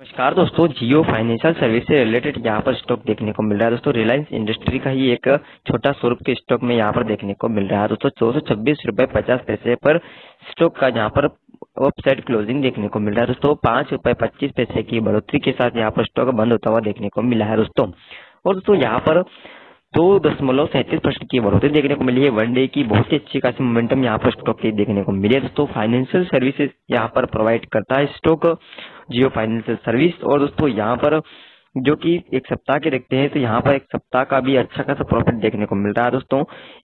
नमस्कार दोस्तों Jio financial service से रिलेटेड यहाँ पर स्टॉक देखने को मिल रहा है। दोस्तों रिलायंस इंडस्ट्री का ही एक छोटा स्वरूप के स्टॉक में यहाँ पर देखने को मिल रहा है। दोस्तों, दो सौ छब्बीस रूपए पचास पैसे पर स्टॉक का यहाँ पर वेबसाइट क्लोजिंग देखने को मिल रहा है। दोस्तों, पाँच रूपए पच्चीस पैसे की बढ़ोतरी के साथ यहाँ पर स्टॉक बंद होता हुआ देखने को मिला है। दोस्तों, और दोस्तों, यहाँ पर दो दशमलव सैंतीस परसेंट की बढ़ोतरी देखने को मिली है। वन डे की बहुत ही अच्छी खासी मोमेंटम यहाँ पर स्टॉक देखने को मिली है। दोस्तों फाइनेंशियल सर्विसेज़ यहाँ पर प्रोवाइड करता है स्टॉक जियो फाइनेंशियल सर्विस। और दोस्तों, यहाँ पर जो कि एक सप्ताह के देखते हैं तो यहाँ पर एक सप्ताह का भी अच्छा खासा प्रॉफिट देखने को मिल रहा है दोस्तों।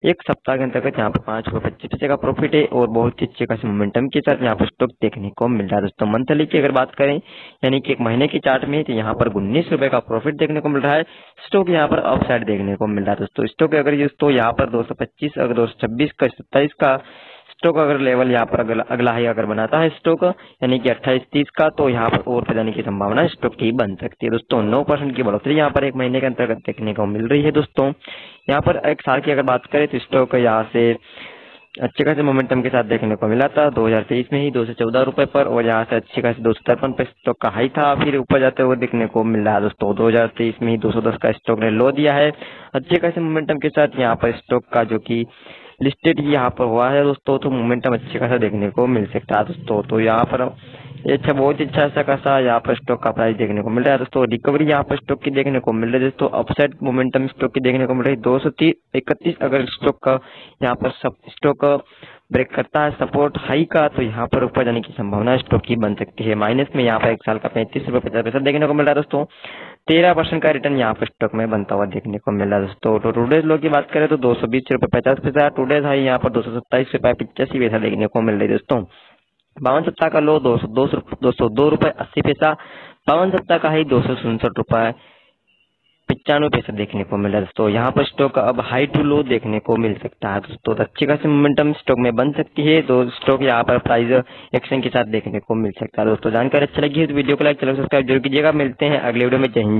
एक सप्ताह के अंतर्गत यहाँ पर पाँच रुपए पच्चीस पैसे का प्रॉफिट है और बहुत ही अच्छे खासे मोमेंटम के साथ यहाँ पर स्टॉक देखने को मिल रहा है दोस्तों। मंथली की अगर बात करें, यानी कि एक महीने की चार्ट में तो यहाँ पर उन्नीस रुपए का प्रॉफिट देखने को मिल रहा है। स्टॉक यहाँ पर अप साइड देखने को मिल रहा है दोस्तों। स्टॉक अगर दोस्तों, यहाँ पर दो अगर दो का, सत्ताईस का स्टॉक अगर लेवल यहाँ पर अगला अगला हाई अगर बनाता है स्टॉक, यानी कि अट्ठाईस तीस का तो यहाँ पर पे जाने की संभावना स्टॉक की बन सकती है। दोस्तों, नौ परसेंट की बढ़ोतरी यहाँ पर एक महीने के अंतर्गत देखने को मिल रही है दोस्तों। यहाँ पर एक साल की अगर बात करें तो स्टॉक यहाँ से अच्छे खासे मोमेंटम के साथ देखने को मिला था। 2023 में ही दो सौ चौदह पर और यहाँ से अच्छे खासे दो सौ तिरपन पे स्टॉक का हाई था। फिर ऊपर जाते हुए देखने को मिल रहा है दोस्तों 2023 में ही 210 का स्टॉक ने लो दिया है। अच्छे खासे मोमेंटम के साथ यहाँ पर स्टॉक का जो कि लिस्टेड यहाँ पर हुआ है, दोस्तों तो मोमेंटम अच्छे खासा देखने को मिल सकता है, दोस्तों तो यहाँ पर अच्छा बहुत अच्छा अच्छा खासा यहाँ पर स्टॉक का प्राइस देखने को मिल रहा है। दोस्तों रिकवरी यहाँ पर स्टॉक की देखने को मिल रही है। दोस्तों अपसाइड मोमेंटम स्टॉक की देखने को मिल रही है। दो सौ इकतीस अगर स्टॉक का यहाँ पर सब स्टॉक ब्रेक करता है सपोर्ट हाई का तो यहाँ पर ऊपर जाने की संभावना स्टॉक की बन सकती है। माइनस में यहाँ पर एक साल का पैंतीस रुपए, पचास पैसा देखने को मिल रहा है। दोस्तों, तेरह परसेंट का रिटर्न यहाँ पर स्टॉक में बनता हुआ देखने को मिल रहा है। दोस्तों तो टूडेज लो की बात करें तो दो सौ बीस रुपए, पचास पैसा। टूडेज हाई यहाँ पर दो सौ सत्ताईस रुपए, पिचासी पैसा देखने को मिल रही है। दोस्तों बावन सप्ताह का लो, दो सौ दो सौ, दो रुपए अस्सी पैसा। बावन सप्ताह का हाई दो सौ उनसठ रुपए पचानवे पैसा देखने को मिला दोस्तों। यहाँ पर स्टॉक अब हाई टू लो देखने को मिल सकता है दोस्तों। तो अच्छी खासी मोमेंटम स्टॉक में बन सकती है। तो स्टॉक यहाँ पर प्राइस एक्शन के साथ देखने को मिल सकता है दोस्तों। जानकारी अच्छी लगी है तो वीडियो को लाइक चलो सब्सक्राइब ज़रूर कीजिएगा। मिलते हैं अगले वीडियो में। जय हिंद।